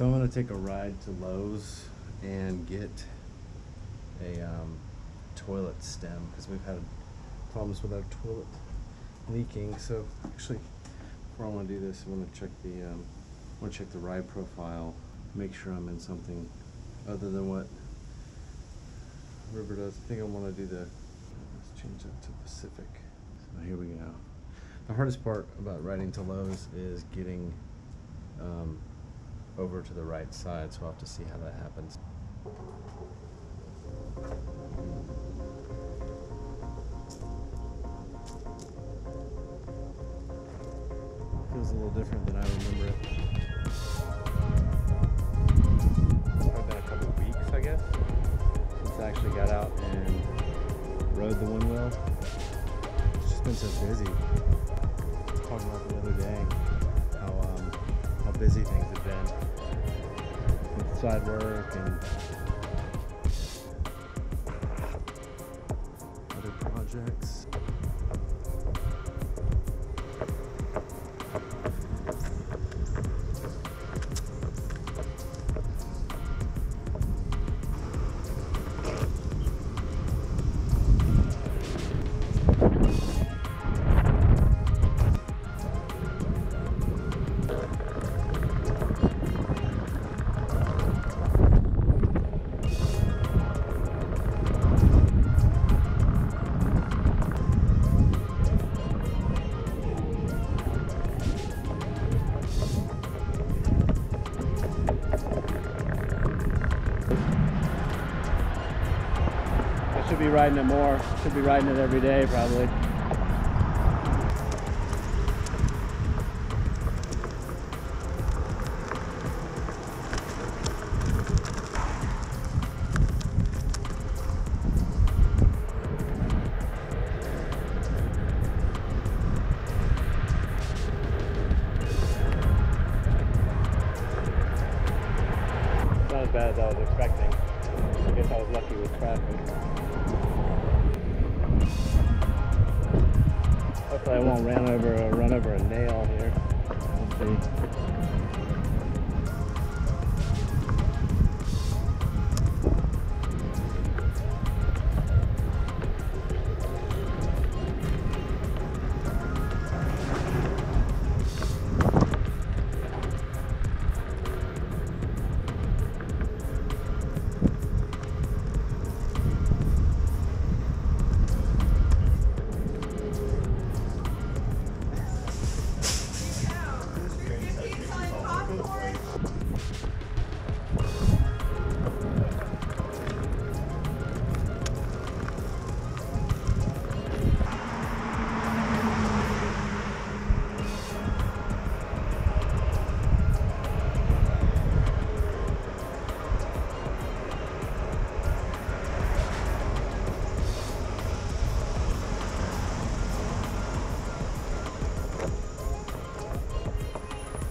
So I'm gonna take a ride to Lowe's and get a um, toilet stem because we've had problems with our toilet leaking. So actually, before I want to do this, I want to check the um, I want to check the ride profile, make sure I'm in something other than what River does. I think I want to do the. Let's change that to Pacific. So here we go. The hardest part about riding to Lowe's is getting um, over to the right side, so I'll have to see how that happens. Feels a little different than I remember it. It's probably been a couple of weeks, I guess, since I actually got out and rode the Onewheel. It's just been so busy. I was talking about the other day how how busy things have been with side work and other projects. Be riding it more. Should be riding it every day probably. Not as bad as I was expecting. I guess I was lucky with traffic. Hopefully I won't run over run over a nail here. See.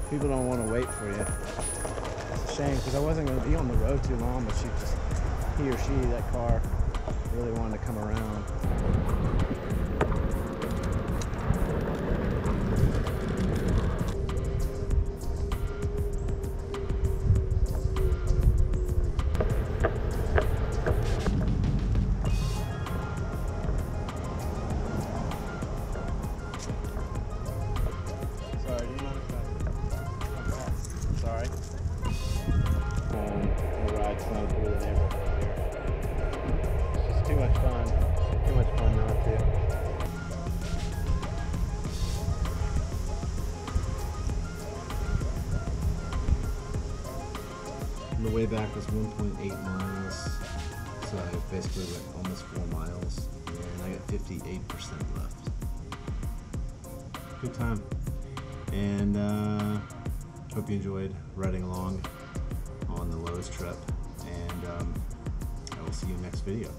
People don't want to wait for you. It's a shame because I wasn't going to be on the road too long, but she just, he or she, that car, really wanted to come around. Through the neighborhood. It's just too much fun. Too much fun not to. The way back was 1.8 miles, so I basically went almost 4 miles, and I got 58% left. Good time. And uh, hope you enjoyed riding along on the Lowe's trip, um, I will see you next video.